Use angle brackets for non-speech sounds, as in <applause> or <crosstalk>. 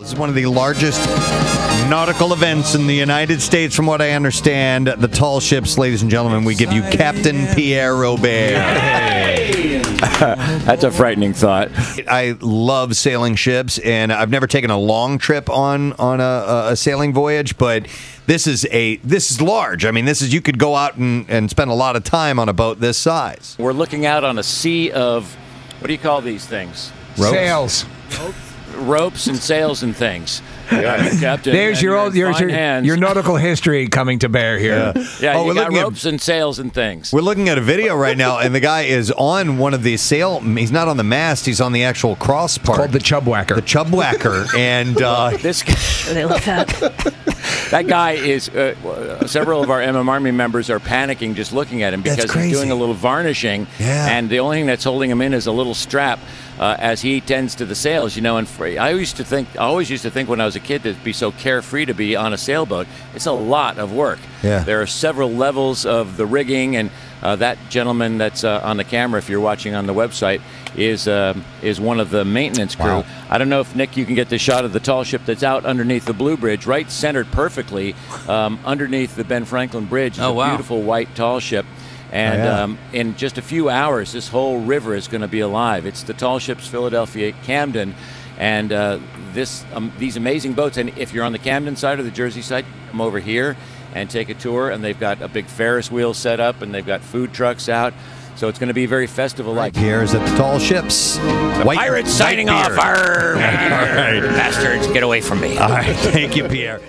This is one of the largest nautical events in the United States, from what I understand. The tall ships, ladies and gentlemen, we give you Captain Pierre Robert. <laughs> That's a frightening thought. I love sailing ships, and I've never taken a long trip on on a, a sailing voyage, but this is a this is large. I mean, this is you could go out and, and spend a lot of time on a boat this size. We're looking out on a sea of what do you call these things? Ropes? Sails. Ropes and sails and things. <laughs> Yeah, Captain. There's and your old your, your, your nautical history coming to bear here. Yeah, Oh, you we're got looking at- ropes and sails and things. We're looking at a video right now, and the guy is on one of the sail. He's not on the mast; he's on the actual cross part, Called the chub whacker. the chub whacker, and uh, <laughs> This guy, They look that. <laughs> that guy is. Uh, uh, several of our MM Army members are panicking just looking at him because he's doing a little varnishing, Yeah. and the only thing that's holding him in is a little strap. Uh, as he tends to the sails, you know, and for, I used to think, I always used to think when I was a kid, it'd be so carefree to be on a sailboat. It's a lot of work. Yeah. There are several levels of the rigging, and uh, that gentleman that's uh, on the camera, if you're watching on the website, is uh, is one of the maintenance crew. Wow. I don't know if Nick, you can get the shot of the tall ship that's out underneath the Blue Bridge, right centered perfectly um, underneath the Ben Franklin Bridge. It's Oh, a wow. beautiful white tall ship. And Oh, yeah. um, in just a few hours, this whole river is going to be alive. It's the tall ships Philadelphia Camden, and uh, this um, these amazing boats. And if you're on the Camden side or the Jersey side, come over here and take a tour. And they've got a big Ferris wheel set up, and they've got food trucks out. So it's going to be very festival-like. Pierre's at the tall ships. White- Pirates signing white off. beard. Arr, bastards, get away from me. All right, thank you, Pierre.